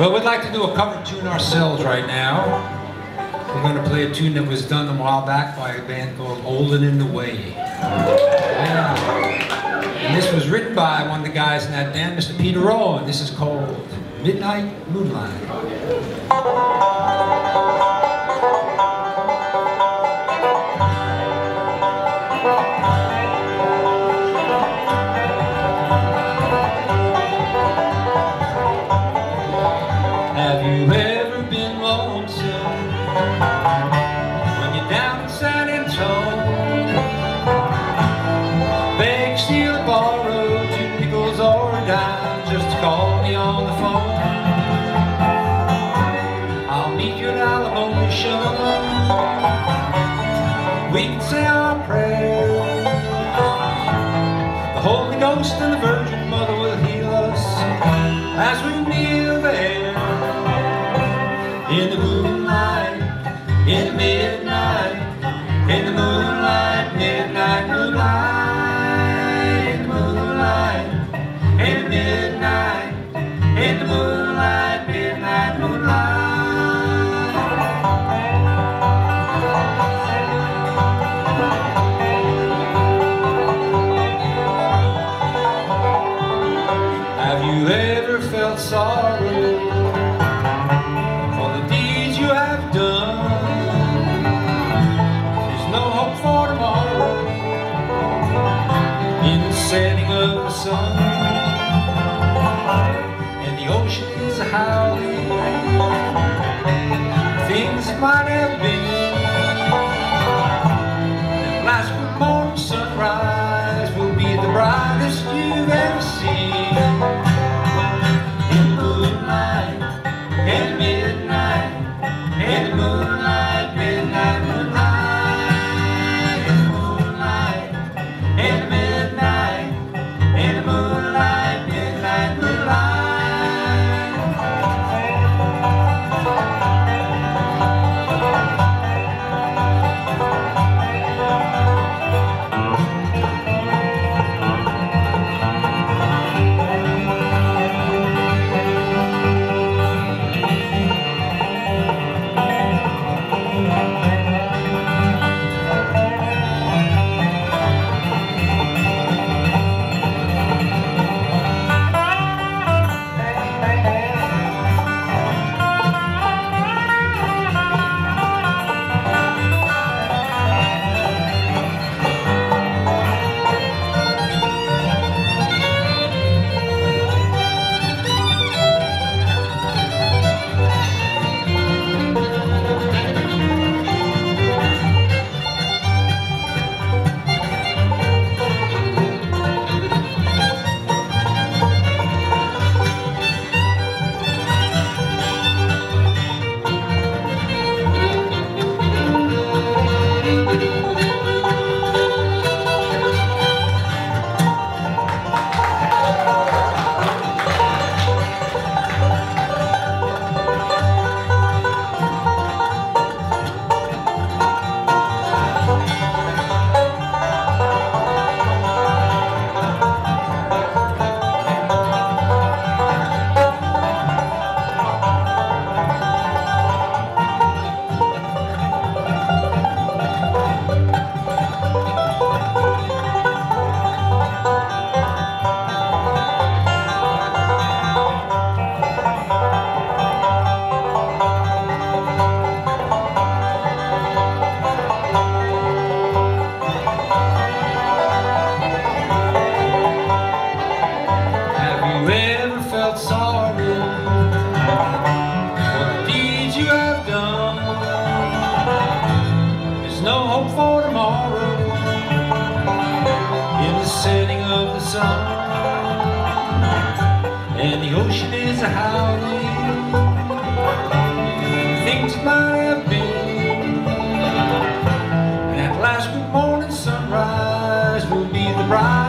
Well, we'd like to do a cover tune ourselves right now. We're going to play a tune that was done a while back by a band called Old and in the Way. Yeah. And this was written by one of the guys in that band, Mr. Peter Rowan, and this is called Midnight Moonlight. I'll meet you at Alamo Mission. We can say our prayers. The Holy Ghost and the Virgin Mother will heal us as we kneel setting of the sun. And the ocean is howling things might have been. In ocean is howling Things might have been And at last good morning sunrise Will be the bright.